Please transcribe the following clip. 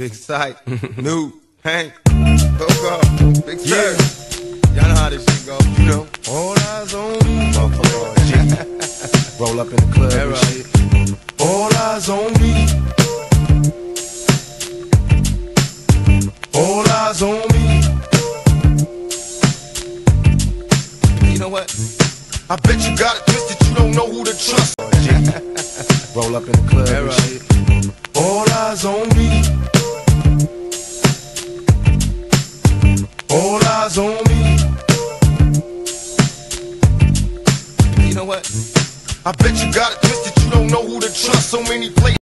Big Syke, New, Hank, Coco, Big Sir. Y'all know how this shit go. You know. All eyes on me. Motherfucker G. Roll up in the club and shit. All eyes on me. All eyes on me. You know what? I bet you got it twisted. You don't know who to trust. Roll up in the club and shit. All eyes on me. Eyes on me. You know what? I bet you got it twisted. You don't know who to trust. So many places.